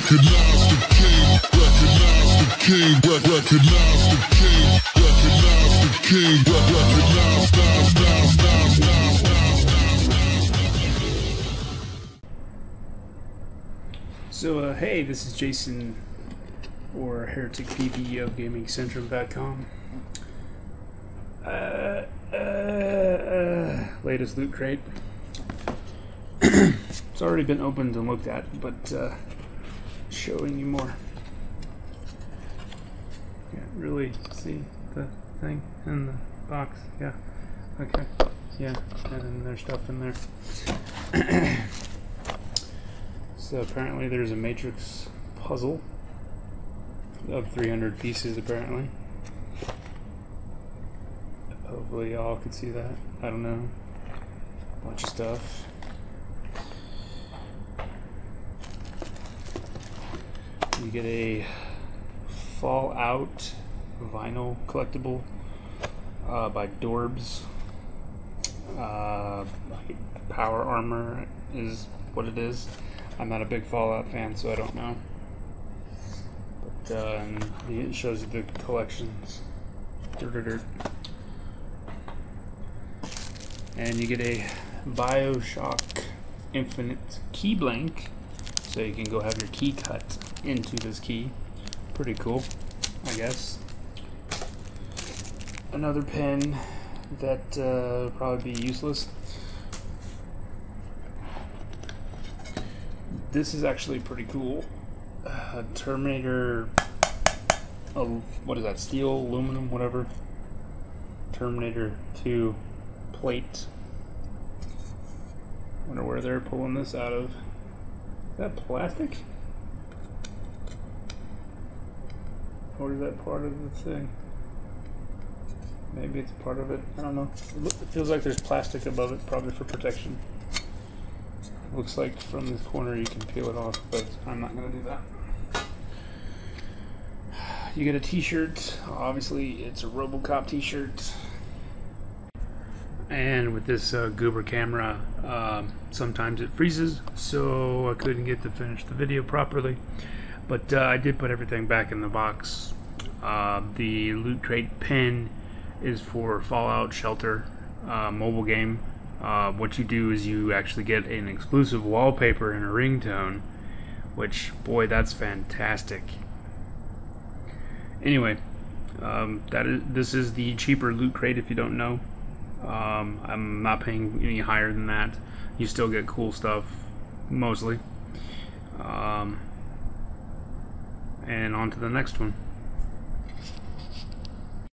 recognize the king, recognize the king, rec- recognize the king, recognize the king, rec- recognize, nas, nas. So, uh, hey, this is Jason, or Heretic PB of GamingCentrum.com. Uh, uh, uh, latest loot crate. it's already been opened and looked at, but uh, showing you more. Can't really see the thing in the box. Yeah. Okay. Yeah. And then there's stuff in there. So apparently there's a matrix puzzle of 300 pieces apparently. Hopefully y'all could see that. I don't know. Bunch of stuff. You get a Fallout vinyl collectible uh, by Dorbz. Uh, power armor is what it is. I'm not a big Fallout fan, so I don't know. But uh, it shows you the collections. And you get a Bioshock Infinite key blank, so you can go have your key cut into this key. Pretty cool, I guess. Another pen that uh, probably be useless. this is actually pretty cool. Uh, Terminator, uh, what is that? Steel, aluminum, whatever. Terminator 2 plate. Wonder where they're pulling this out of. Is that plastic? Or is that part of the thing? Maybe it's part of it. I don't know. It, feels like there's plastic above it, probably for protection. Looks like from this corner you can peel it off, but I'm not going to do that. You get a t-shirt. Obviously, it's a Robocop t-shirt. And with this uh, Goober camera, um, sometimes it freezes, so I couldn't get to finish the video properly. But uh, I did put everything back in the box. Uh, the Loot Crate pin is for Fallout Shelter uh, mobile game uh, what you do is you actually get an exclusive wallpaper and a ringtone, which, boy, that's fantastic. Anyway, um, that is this is the cheaper loot crate if you don't know. Um, I'm not paying any higher than that. You still get cool stuff, mostly. Um, and on to the next one.